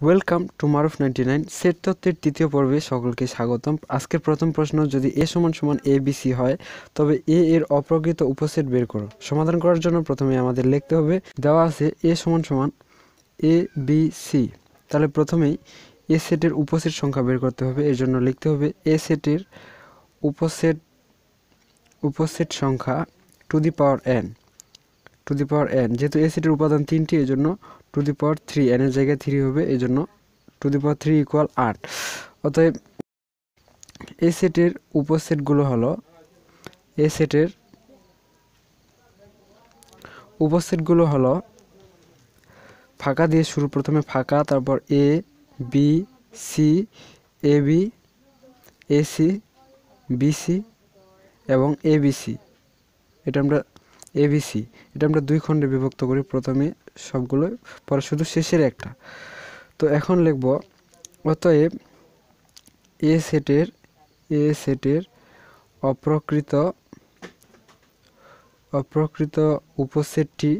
Welcome to Maruf ninety nine set তত্ত্বের তৃতীয় পর্বে সকলকে স্বাগতম। আজকের প্রথম প্রশ্ন, যদি এ সমান সমান এ, বি, সি হয়, তবে এ এর অপ্রকৃত উপসেট বের করো। সমাধান করার জন্য প্রথমে আমাদের লিখতে হবে, দেওয়া আছে এ সমান সমান এ, বি, সি। তাহলে প্রথমেই এ সেটের উপসেট সংখ্যা বের করতে হবে, এর জন্য লিখতে হবে এ সেটের উপসেট উপসেট সংখ্যা to the power N. To the power N যেহেতু এ সেটের উপাদান তিনটি এই জন্য টু দি পাওয়ার থ্রি এনের জায়গায় থ্রি হবে এই জন্য to the power three equal আট। অতএব এই সেটের উপসেটগুলো হলো এ সেটের উপসেটগুলো হলো ফাঁকা দিয়ে শুরু, প্রথমে ফাঁকা, তারপর A B C A B A C BC এবং এ বিসি এটা আমরা এবিসি এটা আমরা দুই খণ্ডে বিভক্ত করি। প্রথমে সবগুলো, পরে শুধু শেষের একটা। তো এখন লিখব, অতএব এ সেটের এ সেটের অপ্রকৃত অপ্রকৃত উপসেটটি,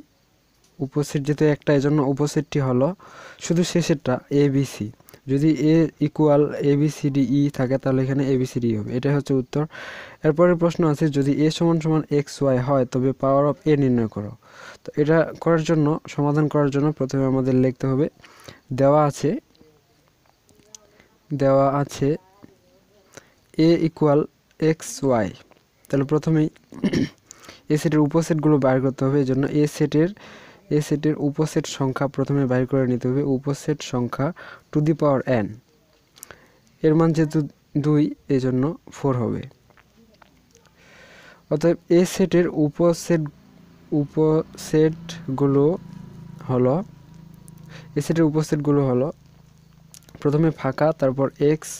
উপসেট যেহেতু একটা, এজন্য উপসেটটি হলো শুধু শেষেরটা এ বিসি যদি A equal A B C D E থাকে, তাহলে এখানে এ বি সি ডি হবে। এটাই হচ্ছে উত্তর। এরপরের প্রশ্ন আছে, যদি এ সমান সমান এক্স ওয়াই হয়, তবে পাওয়ার অফ এ নির্ণয় করো। তো এটা করার জন্য, সমাধান করার জন্য প্রথমে আমাদের লিখতে হবে, দেওয়া আছে দেওয়া আছে এ ইকুয়াল এক্স ওয়াই তাহলে প্রথমেই এ সেটের উপসেটগুলো বাইর করতে হবে এই জন্য এ সেটের এ সেটের উপসেট সংখ্যা প্রথমে বাইর করে নিতে হবে। উপসেট সংখ্যা টু দি পাওয়ার এন এর মান যেহেতু দুই এই জন্য ফোর হবে। অতএব এ সেটের উপসেট, উপসেটগুলো হলো, এ সেটের উপসেটগুলো হলো, প্রথমে ফাঁকা, তারপর এক্স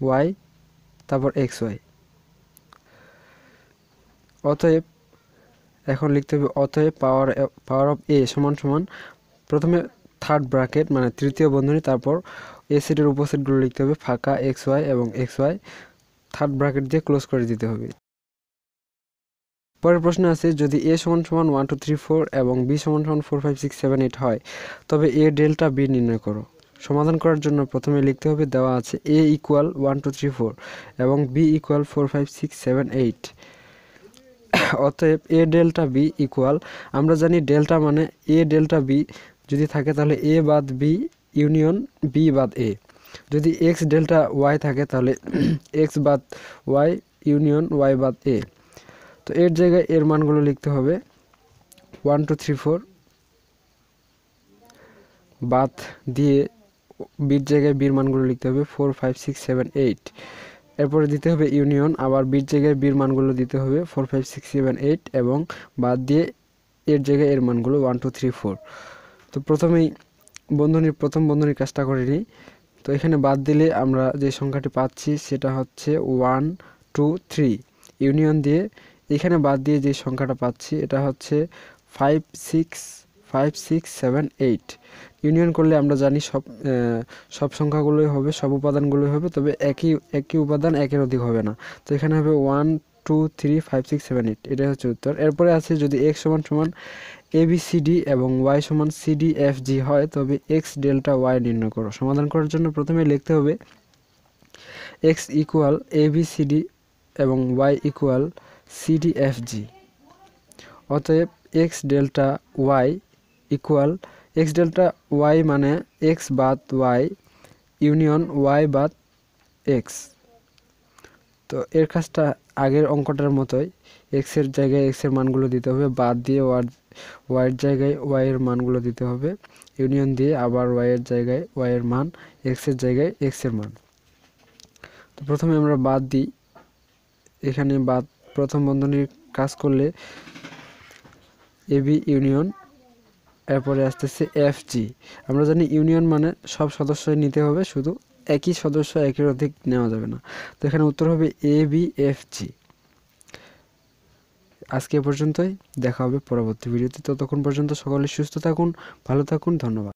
ওয়াই তারপর এক্স ওয়াই অতএব এখন লিখতে হবে অতএব পাওয়ার পাওয়ার অফ এ সমান সমান প্রথমে থার্ড ব্র্যাকেট মানে তৃতীয় বন্ধনী, তারপর এ সেটের উপসেটগুলো লিখতে হবে ফাঁকা এক্স ওয়াই এবং এক্স ওয়াই থার্ড ব্র্যাকেট দিয়ে ক্লোজ করে দিতে হবে। পরের প্রশ্ন আছে, যদি এ সমান সমান ওয়ান টু থ্রি ফোর এবং বি সমান সমান four five six seven eight হয়, তবে এ ডেল্টা বি নির্ণয় করো। সমাধান করার জন্য প্রথমে লিখতে হবে দেওয়া আছে A equal one two three four এবং B equal four five six seven eight অতএব এ ডেল্টা বি ইকুয়াল আমরা জানি ডেল্টা মানে এ ডেল্টা বি। যদি থাকে তাহলে এ বাদ বি ইউনিয়ন বি বাদ এ। যদি এক্স ডেল্টা ওয়াই থাকে তাহলে এক্স বাদ ওয়াই ইউনিয়ন ওয়াই বাদ এ। তো এর জায়গায় এর মানগুলো লিখতে হবে। ওয়ান টু থ্রি ফোর বাদ দিয়ে বির জায়গায় বির মানগুলো লিখতে হবে। Four five six seven eight এরপরে দিতে হবে ইউনিয়ন, আবার বির জায়গায় বির মানগুলো দিতে হবে four five six seven eight এবং বাদ দিয়ে এর জায়গায় এর মানগুলো ওয়ান টু থ্রি ফোর তো প্রথমেই বন্ধনীর, প্রথম বন্ধনীর কাজটা করে নিই। তো এখানে বাদ দিলে আমরা যে সংখ্যাটি পাচ্ছি সেটা হচ্ছে ওয়ান টু থ্রি ইউনিয়ন দিয়ে এখানে বাদ দিয়ে যে সংখ্যাটা পাচ্ছি, এটা হচ্ছে five six five six seven eight union করলে আমরা জানি সব সব সংখ্যাগুলোই হবে, সব উপাদানগুলোই হবে, তবে একই একই উপাদান একের অধিক হবে না। তো এখানে হবে one two three five six seven eight এটাই হচ্ছে উত্তর। এরপরে আছে যদি এক্স সমান সমান এ বি সি ডি এবং ওয়াই সমান সি ডি এফ জি হয়, তবে এক্স ডেল্টা ওয়াই নির্ণয় করো। সমাধান করার জন্য প্রথমে লিখতে হবে X equal A B C D এবং Y equal C D F G অতএব X delta Y equal X delta Y মানে এক্স বাদ ওয়াই ইউনিয়ন ওয়াই বাদ এক্স তো এর কাজটা আগের অঙ্কটার মতোই এক্সের জায়গায় এক্সের মানগুলো দিতে হবে, বাদ দিয়ে ওয়ার ওয়াইয়ের জায়গায় ওয়াইয়ের মানগুলো দিতে হবে ইউনিয়ন দিয়ে আবার ওয়াইয়ের জায়গায় ওয়াইয়ের মান এক্সের জায়গায় এক্সের মান। তো প্রথমে আমরা বাদ দিই, এখানে বাদ, প্রথম বন্ধনীর কাজ করলে এবি ইউনিয়ন এরপরে আসতেছে এফ জি আমরা জানি ইউনিয়ন মানে সব সদস্যই নিতে হবে, শুধু একই সদস্য একের অধিক নেওয়া যাবে না। তো এখানে উত্তর হবে এ বি এফ জি আজকে পর্যন্তই, দেখা হবে পরবর্তী ভিডিওতে। ততক্ষণ পর্যন্ত সকলে সুস্থ থাকুন, ভালো থাকুন, ধন্যবাদ।